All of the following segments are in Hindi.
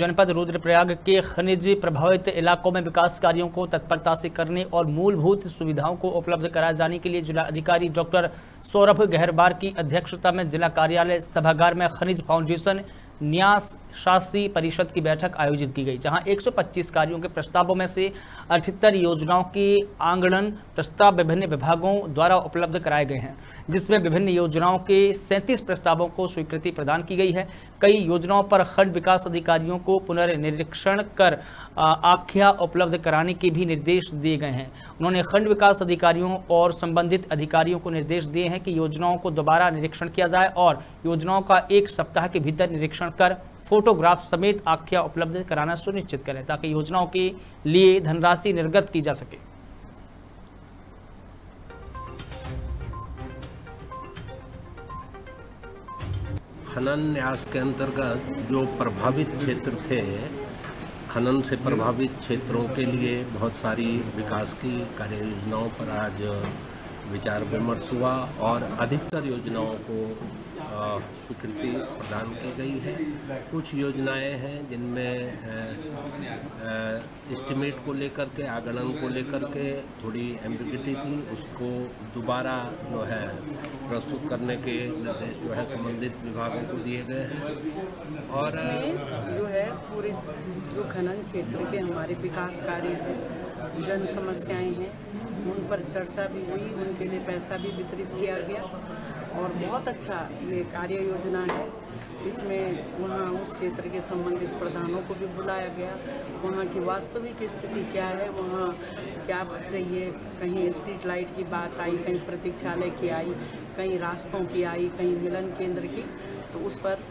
जनपद रुद्रप्रयाग के खनिज प्रभावित इलाकों में विकास कार्यों को तत्परता से करने और मूलभूत सुविधाओं को उपलब्ध कराए जाने के लिए जिला अधिकारी डॉक्टर सौरभ गहरबार की अध्यक्षता में जिला कार्यालय सभागार में खनिज फाउंडेशन न्यास शासी परिषद की बैठक आयोजित की गई, जहाँ 125 कार्यों के प्रस्तावों में से अठहत्तर योजनाओं के आंगणन प्रस्ताव विभिन्न विभागों द्वारा उपलब्ध कराए गए हैं, जिसमें विभिन्न योजनाओं के 37 प्रस्तावों को स्वीकृति प्रदान की गई है। कई योजनाओं पर खंड विकास अधिकारियों को पुनर्निरीक्षण कर आख्या उपलब्ध कराने के भी निर्देश दिए गए हैं। उन्होंने खंड विकास अधिकारियों और संबंधित अधिकारियों को निर्देश दिए हैं कि योजनाओं को दोबारा निरीक्षण किया जाए और योजनाओं का एक सप्ताह के भीतर निरीक्षण कर फोटोग्राफ समेत आख्या उपलब्ध कराना सुनिश्चित करें ताकि योजनाओं के लिए धनराशि निर्गत की जा सके। खनन न्यास के अंतर्गत जो प्रभावित क्षेत्र थे, खनन से प्रभावित क्षेत्रों के लिए बहुत सारी विकास की कार्य योजनाओं पर आज विचार विमर्श हुआ और अधिकतर योजनाओं को स्वीकृति प्रदान की गई है। कुछ योजनाएँ हैं जिनमें एस्टिमेट को लेकर के आगणन को लेकर के थोड़ी एम्बिगिटी थी। उसको दोबारा जो है प्रस्तुत करने के निर्देश जो है संबंधित विभागों को दिए गए हैं। और जो है पूरे जो खनन क्षेत्र के हमारे विकास कार्य हैं, जन समस्याएँ हैं, उन पर चर्चा भी हुई, उनके लिए पैसा भी वितरित किया गया। और बहुत अच्छा ये कार्य योजना है। इसमें वहाँ उस क्षेत्र के संबंधित प्रधानों को भी बुलाया गया। वहाँ की वास्तविक स्थिति क्या है? वहाँ क्या चाहिए? कहीं स्ट्रीट लाइट की बात आई, कहीं प्रतीक्षालय की आई, कहीं रास्तों की आई, कहीं मिलन केंद्र की तो उस पर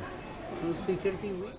स्वीकृति हुई।